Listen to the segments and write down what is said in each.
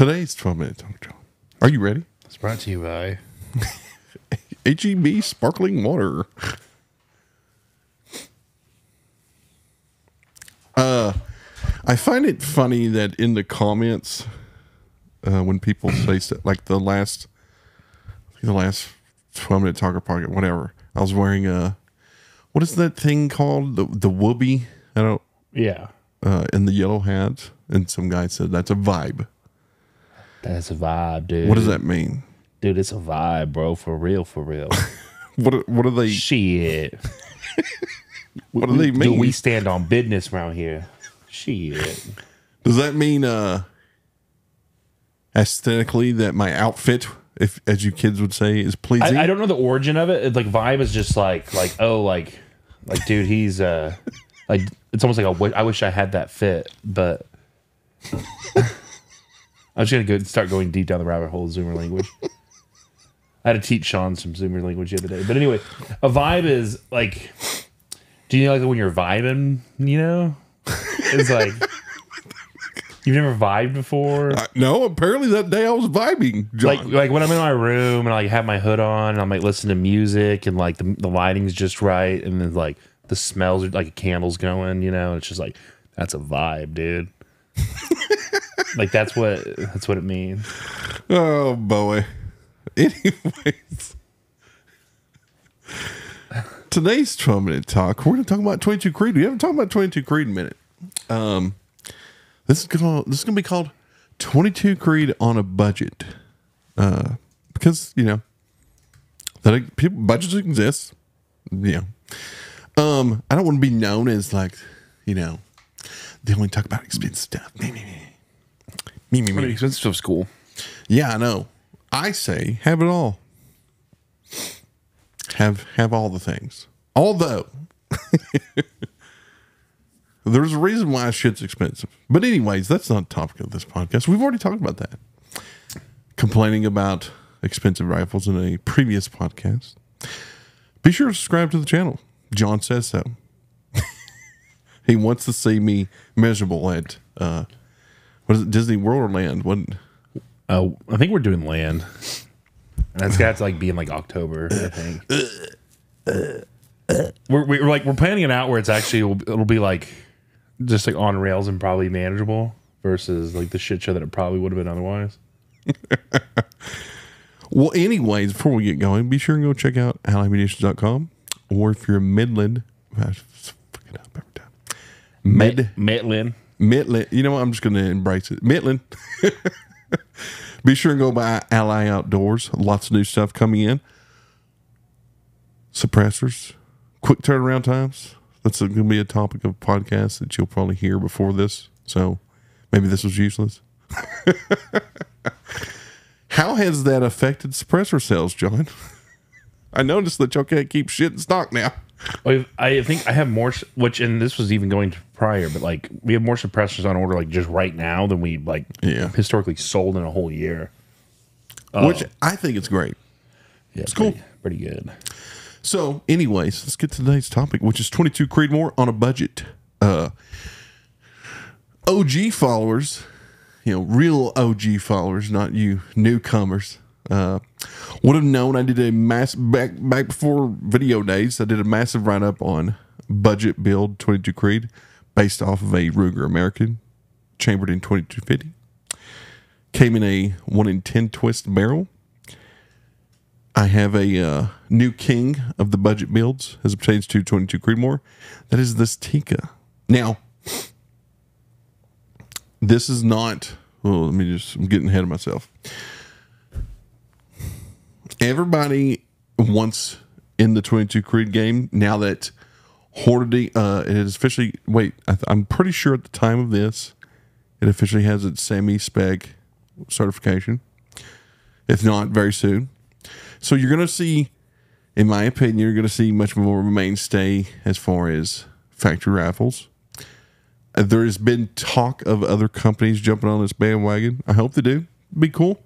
Today's 12 minute talk, John. Are you ready? It's brought to you by. HEB sparkling water. Uh, I find it funny that in the comments, uh, when people say stuff like the last, the last twelve minute talker pocket, whatever. I was wearing a, what is that thing called? The the whoopee. I don't. Yeah. Uh, in the yellow hat, and some guy said that's a vibe. That's a vibe, dude. What does that mean? Dude, it's a vibe, bro. For real, for real. What are- what do they Shit. what do they mean? Dude, we stand on business around here. Shit. Does that mean uh aesthetically that my outfit, if as you kids would say, is pleasing? I, I don't know the origin of it. It's like vibe is just like like oh like like dude he's uh like it's almost like a I wish I had that fit, but I was gonna go start going deep down the rabbit hole of Zoomer language. I had to teach Sean some Zoomer language the other day, but anyway, a vibe is like, do you know like when you're vibing? You know, it's like you've never vibed before. I- no, apparently that day I was vibing, John. like like when I'm in my room and I like have my hood on and I'm like listening to music and like the, the lighting's just right and then like the smells are like a candle's going, you know, it's just like that's a vibe, dude. like that's what that's what it means. oh boy. Anyways. Today's 12 minute talk, we're gonna talk about 22 Creed. We haven't talked about 22 Creed in a minute. Um this is gonna this is gonna be called 22 Creed on a budget. Uh because, you know, that people budgets exist. Yeah. Um, I don't want to be known as like, you know, they only talk about expensive stuff. Me, me, me. Expensive cool. Yeah, I know. I say have it all. Have have all the things. Although there's a reason why shit's expensive. But anyways, that's not the topic of this podcast. We've already talked about that. Complaining about expensive rifles in a previous podcast. Be sure to subscribe to the channel. John says so. he wants to see me miserable at uh what is it, Disney World or Land? What Oh, I think we're doing land. And that's got to like be in like October, I think. we're, we're like we're planning it out where it's actually it'll, it'll be like just like on rails and probably manageable versus like the shit show that it probably would have been otherwise. Well, anyways, before we get going, be sure and go check out allammunitions.com. Or if you're in Midland, I fuck it up every time. Mid Maitland. Midland. You know what? I'm just going to embrace it. Midland. be sure and go by Ally Outdoors. Lots of new stuff coming in. Suppressors, quick turnaround times. That's going to be a topic of podcast that you'll probably hear before this. So maybe this was useless. How has that affected suppressor sales, John? I noticed that y'all can't keep shit in stock now. I I think I have more, which and this was even going to prior, but like we have more suppressors on order like just right now than we like Yeah. historically sold in a whole year. Which I think it's great. Yeah, it's cool. Pretty, pretty good. So, anyways, let's get to today's topic, which is 22 Creedmoor on a budget. Uh, OG followers, you know, real OG followers, not you newcomers, uh, would have known I did a mass back back before video days. I did a massive write up on budget build 22 Creed based off of a Ruger American chambered in 2250. Came in a 1 in 10 twist barrel. I have a uh, new king of the budget builds as it pertains to 22 Creedmoor. That is this Tikka. Now, this is not. Oh, let me just. I'm getting ahead of myself. Everybody wants in the 22 Creed game now that Hornady. Uh, it is officially. Wait, I I'm pretty sure at the time of this, it officially has its SAAMI spec certification. If not, very soon. So you're going to see, in my opinion, you're going to see much more of a mainstay as far as factory rifles. Uh, There has been talk of other companies jumping on this bandwagon. I hope they do. Be cool.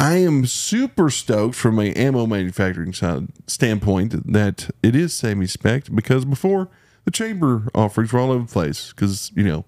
I am super stoked from a ammo manufacturing side standpoint that it is SAAMI spec because before the chamber offerings were all over the place because you know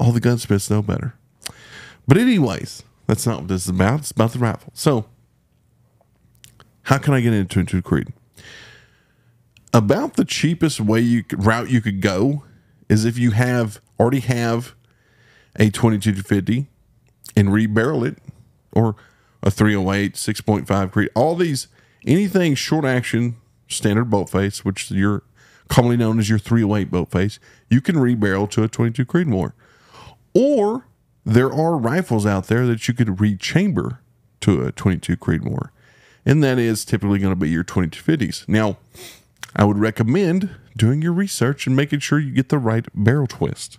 all the gunsmiths know better. But anyways, That's not what this is about. It's about the rifle. So, how can I get into 22 Creed? About the cheapest way you route you could go is if you have already have a 22 to 50 and rebarrel it, or a 308, 6.5 Creed. All these anything short action standard bolt face, which you're commonly known as your 308 bolt face, you can rebarrel to a 22 Creedmoor. Or there are rifles out there that you could rechamber to a 22 Creedmoor. And that is typically going to be your 2250s. Now, I would recommend doing your research and making sure you get the right barrel twist.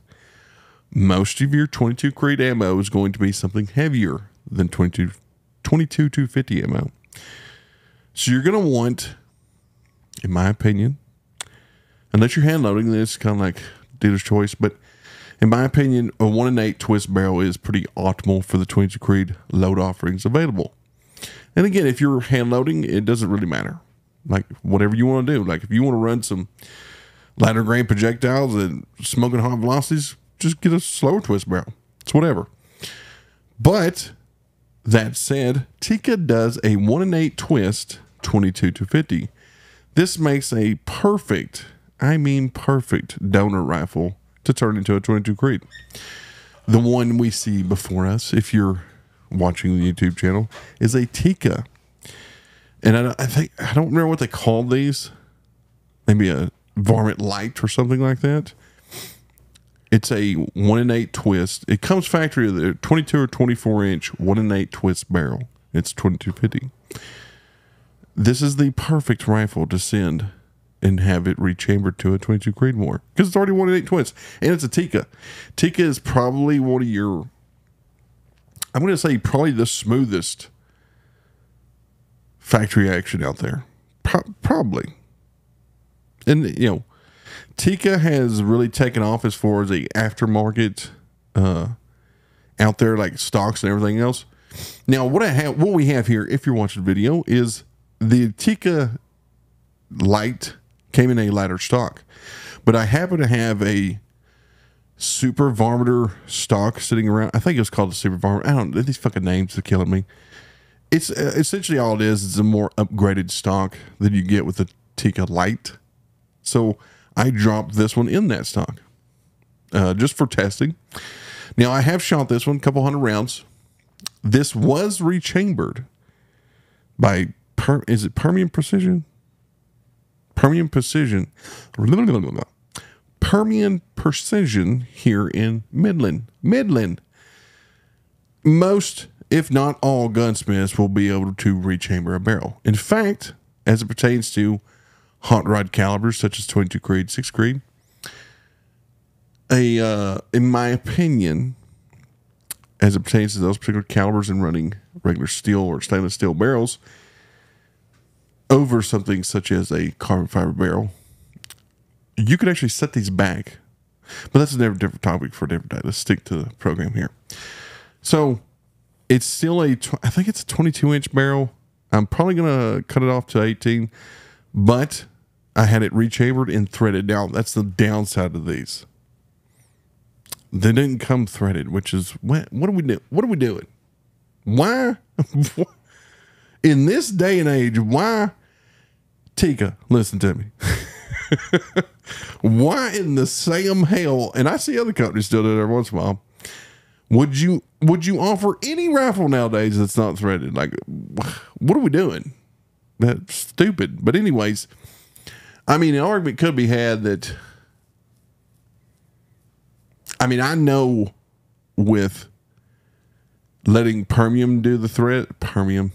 Most of your 22 Creed ammo is going to be something heavier than 22, 22 250 ammo. So you're going to want, in my opinion, unless you're hand loading, then it's kind of like dealer's choice. But in my opinion, a one and eight twist barrel is pretty optimal for the 22 Creed load offerings available. And again, if you're hand loading, it doesn't really matter. Like whatever you want to do. Like if you want to run some lighter grain projectiles and smoking hot velocities, just get a slower twist barrel. It's whatever. But that said, Tikka does a one and eight twist 22 to 50. This makes a perfect, I mean perfect donor rifle to turn into a 22 Creed. The one we see before us, if you're watching the YouTube channel, is a Tikka. And I, I think, I don't remember what they called these. Maybe a varmint light or something like that. It's a one and eight twist. It comes factory with a 22 or 24 inch one and eight twist barrel. It's 2250. This is the perfect rifle to send and have it rechambered to a 22 Creedmoor because it's already one and eight twist and it's a Tikka. Tikka is probably one of your, I'm going to say probably the smoothest factory action out there. Pro- probably. And, you know, Tikka has really taken off as far as the aftermarket uh, out there, like stocks and everything else. Now, what I have, what we have here, if you're watching the video, is the Tikka light came in a lighter stock, but I happen to have a super varminter stock sitting around. I think it was called the super varminter. I don't. know. These fucking names are killing me. It's uh, essentially all it is. It's a more upgraded stock than you get with the Tikka light. So I dropped this one in that stock uh, just for testing. Now I have shot this one a couple hundred rounds. This was rechambered by per, is it Permian Precision? Permian Precision. Permian Precision here in Midland. Midland. Most, if not all, gunsmiths will be able to rechamber a barrel. In fact, as it pertains to hot rod calibers such as 22 Creed, 6 Creed, a uh, in my opinion, as it pertains to those particular calibers and running regular steel or stainless steel barrels over something such as a carbon fiber barrel, you could actually set these back. But that's a different topic for a different day. Let's stick to the program here. So it's still a, I think it's a 22 inch barrel. I'm probably going to cut it off to 18, but I had it rechambered and threaded down. That's the downside of these. They didn't come threaded, which is what, what are we do? What are we doing? Why? In this day and age, why? Tikka, listen to me. why in the same hell? And I see other companies still do it every once in a while. Would you would you offer any rifle nowadays that's not threaded? Like, what are we doing? That's stupid. But anyways, I mean, an argument could be had that. I mean, I know with letting Permian do the thread, Permian,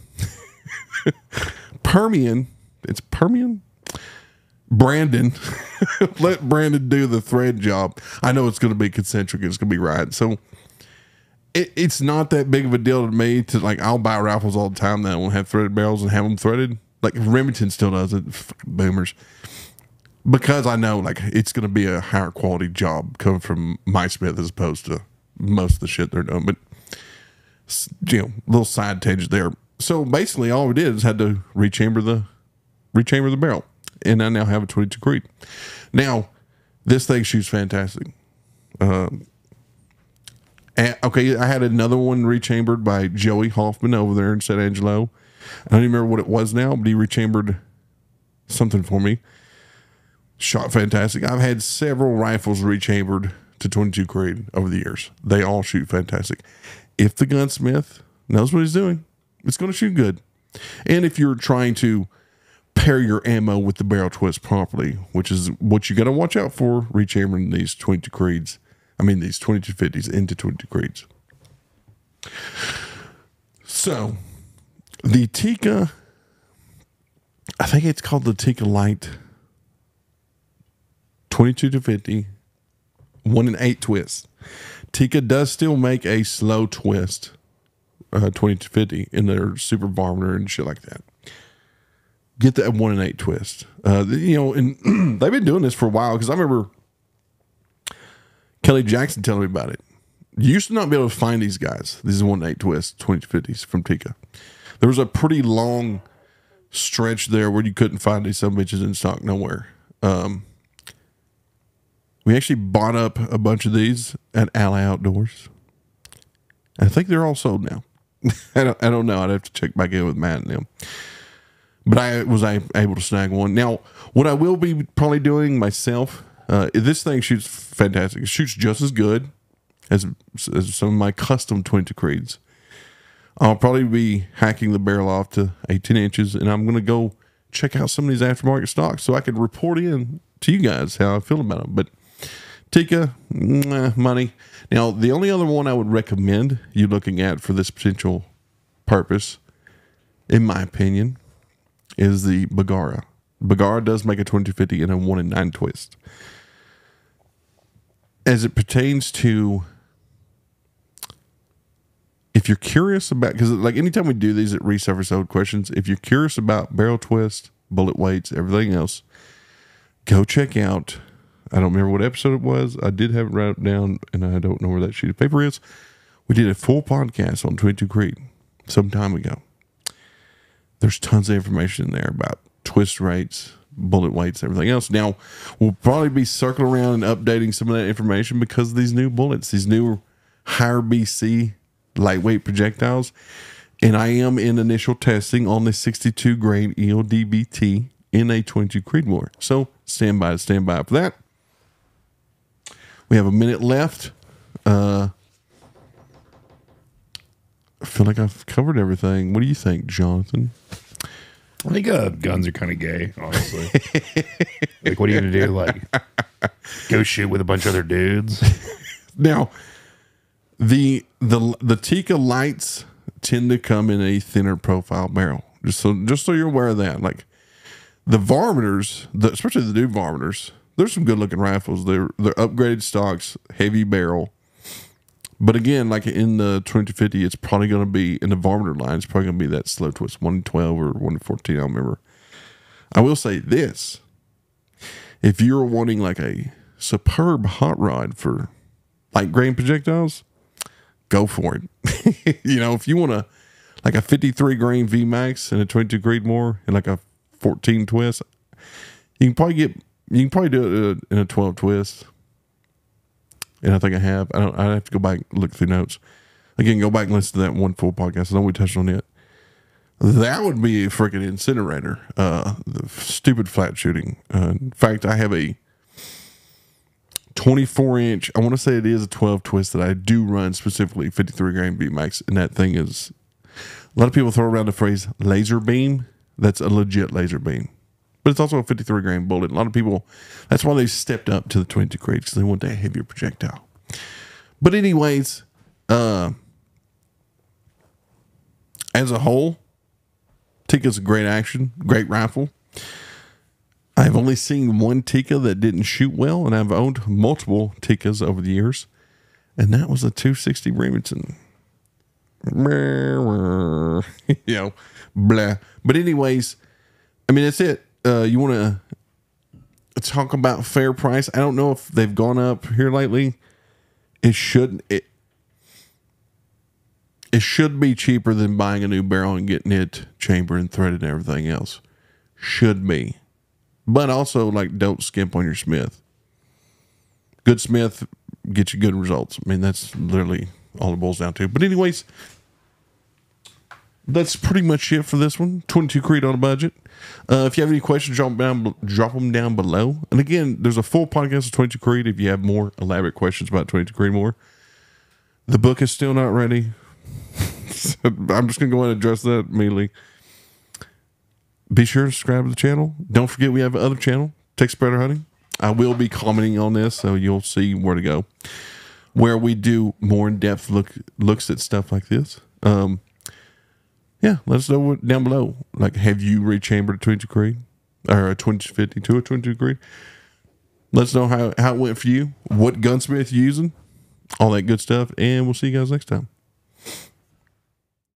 Permian, it's Permian. Brandon, let Brandon do the thread job. I know it's going to be concentric. It's going to be right. So it, it's not that big of a deal to me to like, I'll buy rifles all the time that won't have threaded barrels and have them threaded. Like Remington still does it, boomers. Because I know like it's going to be a higher quality job coming from my Smith as opposed to most of the shit they're doing. But, you know, little side tangent there. So basically, all we did is had to rechamber the rechamber the barrel, and I now have a 22 Creed. Now, this thing shoots fantastic. Um, And, okay, I had another one rechambered by Joey Hoffman over there in San Angelo. I don't even remember what it was now, but he rechambered something for me. Shot fantastic. I've had several rifles rechambered to 22 Creed over the years. They all shoot fantastic. If the gunsmith knows what he's doing, it's going to shoot good. And if you're trying to pair your ammo with the barrel twist properly, which is what you got to watch out for rechambering these 22 Creeds. I mean, these 2250s into 22 Creeds. So, the Tikka, I think it's called the Tikka Light 22 to 50, one and eight twist. Tikka does still make a slow twist, uh, 20 to 50 in their super varminter and shit like that. Get that one and eight twist. Uh, you know, and they've been doing this for a while because I remember Kelly Jackson telling me about it. You used to not be able to find these guys. These are one and eight twist 2050s from Tikka. There was a pretty long stretch there where you couldn't find these some bitches in stock nowhere. Um, we actually bought up a bunch of these at Ally Outdoors. I think they're all sold now. I don't, I don't know. I'd have to check back in with Matt and them. But I was I able to snag one. Now, what I will be probably doing myself, uh, this thing shoots fantastic. It shoots just as good as, as some of my custom 22 Creeds. I'll probably be hacking the barrel off to 18 inches, and I'm going to go check out some of these aftermarket stocks so I can report in to you guys how I feel about them. But Tikka, mwah, money. Now, the only other one I would recommend you looking at for this potential purpose, in my opinion, is the Bergara. Bergara does make a 2050 and a 1 in 9 twist. As it pertains to if you're curious about because like anytime we do these at resurface old questions, if you're curious about barrel twist, bullet weights, everything else, go check out I don't remember what episode it was. I did have it written down, and I don't know where that sheet of paper is. We did a full podcast on 22 Creed some time ago. There's tons of information in there about twist rates, bullet weights, everything else. Now, we'll probably be circling around and updating some of that information because of these new bullets, these new higher BC lightweight projectiles. And I am in initial testing on the 62 grain ELD-VT in a 22 Creedmoor. So stand by, stand by for that. We have a minute left. Uh, I feel like I've covered everything. What do you think, Jonathan? I think uh, guns are kind of gay, honestly. like, what are you gonna do? Like, go shoot with a bunch of other dudes? Now, the the the Tikka lights tend to come in a thinner profile barrel. Just so just so you're aware of that. Like the varminters, the, especially the new varminters, there's some good looking rifles. They're they're upgraded stocks, heavy barrel. But again, like in the 2050, it's probably going to be in the varminter line. It's probably going to be that slow twist 112 or 114. I don't remember. I will say this: if you're wanting like a superb hot rod for light grain projectiles, go for it. you know, if you want to like a 53 grain VMAX and a 22 Creedmoor and like a 14 twist, you can probably get you can probably do it in a 12 twist. And I think I have. I don't. I have to go back and look through notes. Again, go back and listen to that one full podcast. I know we touched on it. That would be a freaking incinerator. Uh, the stupid flat shooting. Uh, in fact, I have a 24 inch. I want to say it is a 12 twist that I do run specifically 53 grain VMAX, and that thing is. A lot of people throw around the phrase laser beam. That's a legit laser beam but it's also a 53 grain bullet. A lot of people, that's why they stepped up to the 22 Creed because they want that heavier projectile. But anyways, uh, as a whole, Tikka's a great action, great rifle. I've only seen one Tikka that didn't shoot well, and I've owned multiple Tikkas over the years, and that was a 260 Remington. you know, blah. But anyways, I mean that's it uh, you want to talk about fair price? I don't know if they've gone up here lately. It shouldn't. it it should be cheaper than buying a new barrel and getting it chambered and threaded and everything else. Should be. But also like don't skimp on your smith. Good smith gets you good results. I mean that's literally all it boils down to. But anyways, that's pretty much it for this one. 22 Creed on a budget. Uh, if you have any questions, drop them down, drop them down below. And again, there's a full podcast of 22 Creed if you have more elaborate questions about 22 Creedmoor. The book is still not ready. So I'm just going to go ahead and address that immediately. Be sure to subscribe to the channel. Don't forget we have another channel, Texas Predator Hunting. I will be commenting on this, so you'll see where to go, where we do more in depth look looks at stuff like this. Um, yeah, let us know what, down below. Like, have you rechambered a 22 Creed or a 2050 to a 22 Creed? Let us know how, how it went for you, what gunsmith you're using, all that good stuff, and we'll see you guys next time.